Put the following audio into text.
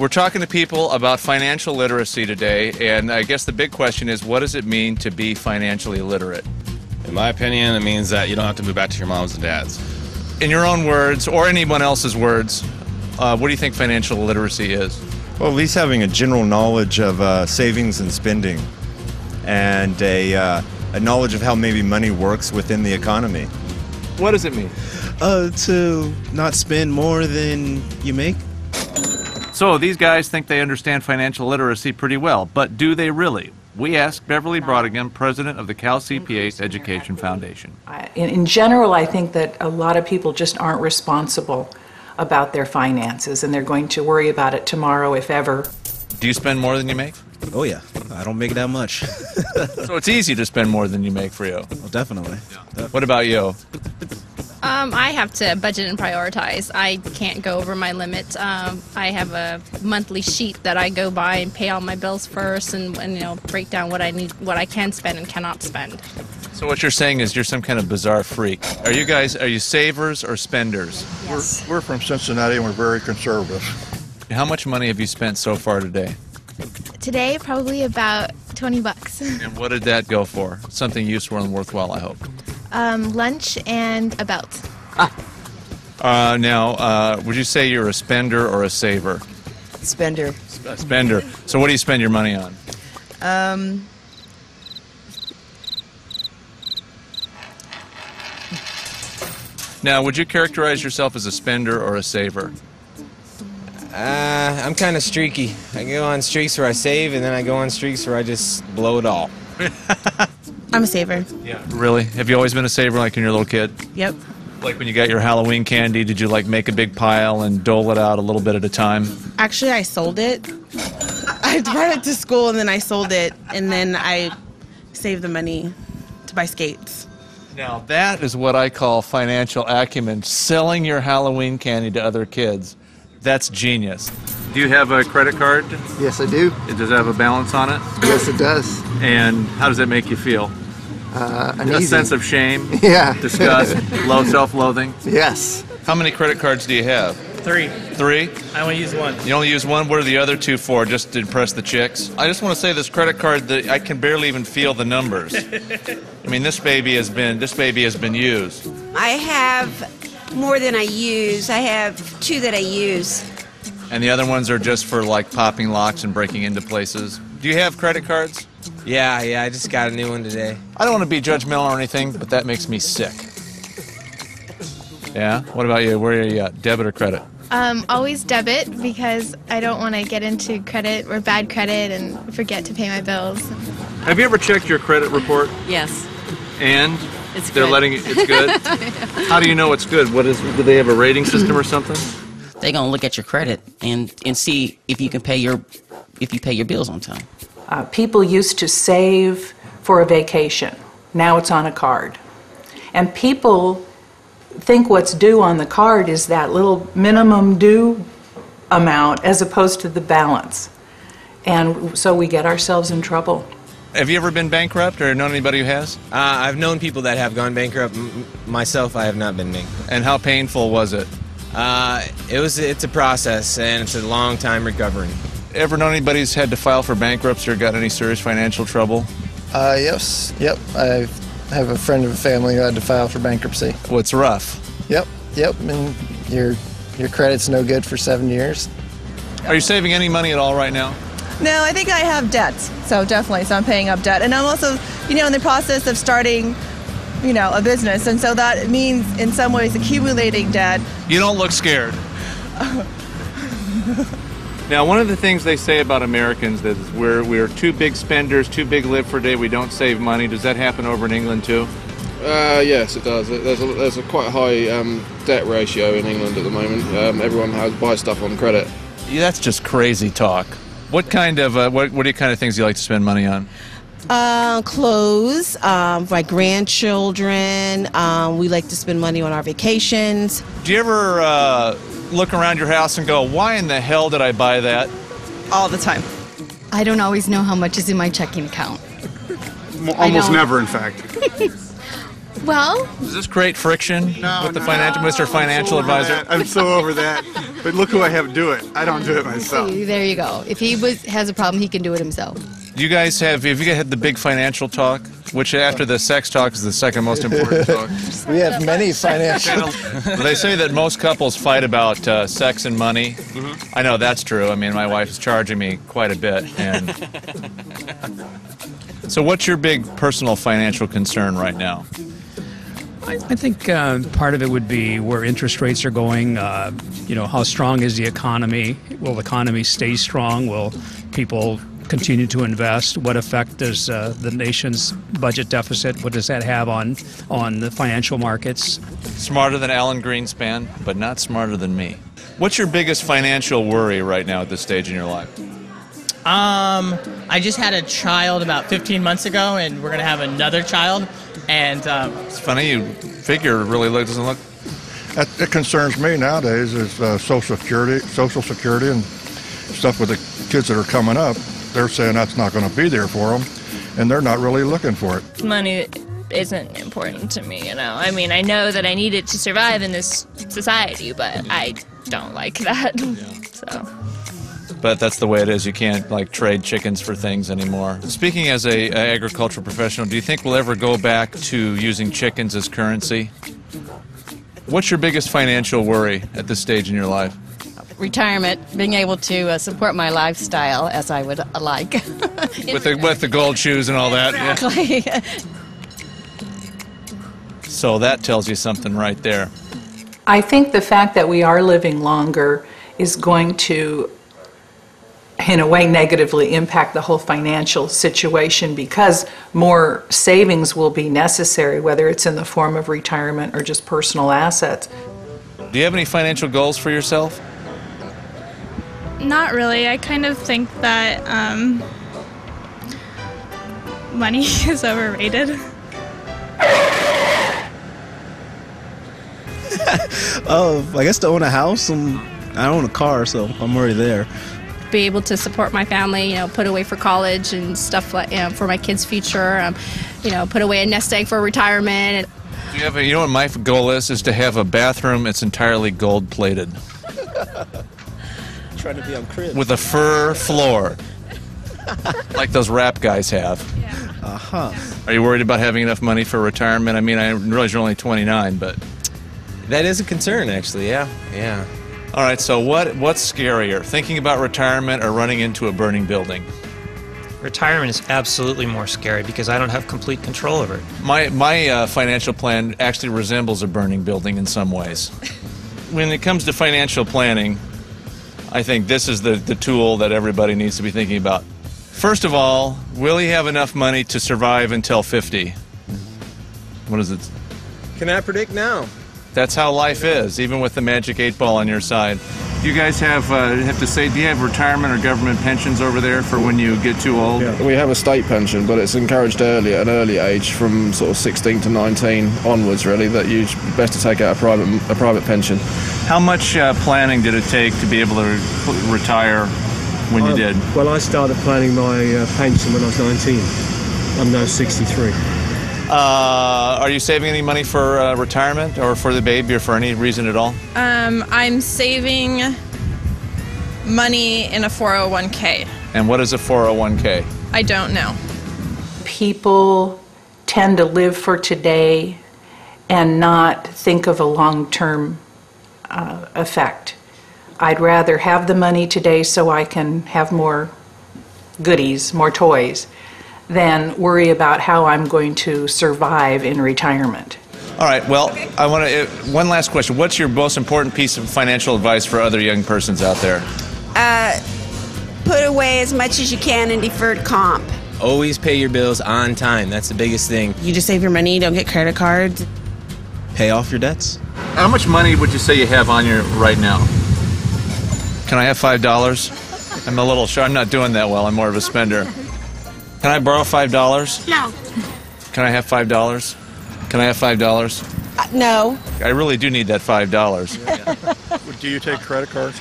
We're talking to people about financial literacy today, and I guess the big question is what does it mean to be financially literate? In my opinion, it means that you don't have to move back to your moms and dads. In your own words, or anyone else's words, uh, what do you think financial literacy is? Well, at least having a general knowledge of uh, savings and spending and a, uh, a knowledge of how maybe money works within the economy. What does it mean? Uh, to not spend more than you make. So these guys think they understand financial literacy pretty well, but do they really? We asked Beverly Brodigan, president of the CalCPA Education Foundation. In, in general, I think that a lot of people just aren't responsible about their finances, and they're going to worry about it tomorrow, if ever. Do you spend more than you make? Oh yeah, I don't make that much. So it's easy to spend more than you make for you. well, definitely. What about you? Um, I have to budget and prioritize. I can't go over my limit. Um, I have a monthly sheet that I go by and pay all my bills first, and, and you know break down what I need, what I can spend and cannot spend. So what you're saying is you're some kind of bizarre freak. Are you guys are you savers or spenders? Yes. We're from Cincinnati and we're very conservative. How much money have you spent so far today? Today, probably about 20 bucks. And what did that go for? Something useful and worthwhile, I hope. Um, lunch and a belt. Uh, now, uh, would you say you're a spender or a saver? Spender. A spender. So what do you spend your money on? Um, Now, would you characterize yourself as a spender or a saver? Uh, I'm kind of streaky. I go on streaks where I save, and then I go on streaks where I just blow it all. I'm a saver. Yeah. Really? Have you always been a saver like when you were a little kid? Yep. Like when you got your Halloween candy, did you like make a big pile and dole it out a little bit at a time? Actually, I sold it. I brought it to school and then I sold it, and then I saved the money to buy skates. Now, that is what I call financial acumen, selling your Halloween candy to other kids. That's genius. Do you have a credit card? Yes, I do. It does it have a balance on it? Yes, it does. And how does that make you feel? Uh, A sense of shame, Yeah. disgust, low self-loathing. Yes. How many credit cards do you have? Three. Three? I only use one. You only use one. What are the other two for? Just to impress the chicks? I just want to say this credit card that I can barely even feel the numbers. I mean, this baby has been this baby has been used. I have more than I use. I have two that I use. And the other ones are just for like popping locks and breaking into places. Do you have credit cards? Yeah, yeah, I just got a new one today. I don't want to be judgmental or anything, but that makes me sick. Yeah? What about you? Where are you at? Debit or credit? Um, always debit because I don't want to get into credit or bad credit and forget to pay my bills. Have you ever checked your credit report? Yes. And It's they're good. letting it, it's good. How do you know it's good? What is? Do they have a rating system or something? They're gonna look at your credit and and see if you can pay your if you pay your bills on time. Uh, people used to save for a vacation. Now it's on a card. And people think what's due on the card is that little minimum due amount as opposed to the balance. And so we get ourselves in trouble. Have you ever been bankrupt or known anybody who has? Uh, I've known people that have gone bankrupt. M- myself, I have not been bankrupt. And how painful was it? Uh, it was. It's a process, and it's a long time recovering. Ever known anybody who's had to file for bankruptcy or got any serious financial trouble? Uh, yes. Yep. I have a friend of a family who had to file for bankruptcy. What's rough? Yep. Yep. And your your credit's no good for seven years. Are you saving any money at all right now? No, I think I have debts, so definitely, so I'm paying up debt, and I'm also, you know, in the process of starting, you know, a business, and so that means in some ways accumulating debt. You don't look scared. Now, one of the things they say about Americans is we're we're too big spenders, too big live for day. We don't save money. Does that happen over in England too? Uh, yes, it does. There's a, there's a quite high um, debt ratio in England at the moment. Um, everyone has buy stuff on credit. Yeah, that's just crazy talk. What kind of uh, what what are kind of things you like to spend money on? Uh, clothes, um, my grandchildren. Um, we like to spend money on our vacations. Do you ever uh, look around your house and go, "Why in the hell did I buy that?" All the time. I don't always know how much is in my checking account. Almost never, in fact. Well, Does this create friction with the financial, Mr. Financial Advisor? I'm so over that. But look who I have do it. I don't do it myself. See, there you go. If he was has a problem, he can do it himself. Do you guys have, have you guys had the big financial talk? Which after the sex talk is the second most important talk. We have many financial. they say that most couples fight about uh, sex and money. I know that's true. I mean, my wife is charging me quite a bit. And so, what's your big personal financial concern right now? I, I think uh, part of it would be where interest rates are going. Uh, you know, how strong is the economy? Will the economy stay strong? Will people continue to invest? What effect does uh, the nation's budget deficit? What does that have on on the financial markets? Smarter than Alan Greenspan, but not smarter than me. What's your biggest financial worry right now at this stage in your life? Um, I just had a child about 15 months ago, and we're gonna have another child. And um, It's funny, you figure really doesn't look. That, it concerns me nowadays is uh, Social Security, Social Security, and stuff with the kids that are coming up. They're saying that's not going to be there for them, and they're not really looking for it. money isn't important to me, you know. I mean, I know that I need it to survive in this society, but I don't like that. So, But that's the way it is. You can't like trade chickens for things anymore. Speaking as a, a agricultural professional, do you think we'll ever go back to using chickens as currency? What's your biggest financial worry at this stage in your life? Retirement, being able to uh, support my lifestyle as I would uh, like. With the with the gold shoes and all that. yeah. Exactly. So that tells you something right there. I think the fact that we are living longer is going to, in a way, negatively impact the whole financial situation because more savings will be necessary, whether it's in the form of retirement or just personal assets. Do you have any financial goals for yourself? Not really. I kind of think that um, money is overrated. Oh, I guess to own a house, and I own a car, so I'm already there. Be able to support my family, you know, put away for college and stuff like, you know, for my kids' future. Um, you know, put away a nest egg for retirement. Do you have a, you know what my goal is? Is to have a bathroom that's entirely gold plated Trying to be on crib. with a fur floor, like those rap guys have. Uh huh. Are you worried about having enough money for retirement? I mean, I realize you're only 29, but That is a concern, actually. Yeah, yeah. all right. So what what's scarier, thinking about retirement or running into a burning building? Retirement is absolutely more scary because I don't have complete control over it. My my uh, financial plan actually resembles a burning building in some ways. when it comes to financial planning, I think this is the, the tool that everybody needs to be thinking about. First of all, will he have enough money to survive until 50? What is it? Can I predict now. That's how life is, even with the magic eight ball on your side. Do you guys have uh, have to say? Do you have retirement or government pensions over there for when you get too old? We have a state pension, but it's encouraged early at an early age, from sort of 16 to 19 onwards. Really, that you best to take out a private a private pension. How much uh, planning did it take to be able to re- retire when you did? Well, I started planning my uh, pension when I was 19. I'm now 63. Uh, are you saving any money for uh, retirement or for the baby or for any reason at all? Um, I'm saving money in a 401k. And what is a 401k? I don't know. People tend to live for today and not think of a long-term uh, effect. I'd rather have the money today so I can have more goodies, more toys, than worry about how I'm going to survive in retirement. All right. Well, I want to. Uh, one last question. What's your most important piece of financial advice for other young persons out there? Uh, put away as much as you can in deferred comp. Always pay your bills on time. That's the biggest thing. You just save your money, don't get credit cards. Pay off your debts. How much money would you say you have on you right now? Can I have five dollars? I'm a little sure. I'm not doing that well. I'm more of a spender. Can I borrow five dollars? No. Can I have five dollars? Can I have five dollars? Uh, no. I really do need that five dollars. Do you take credit cards?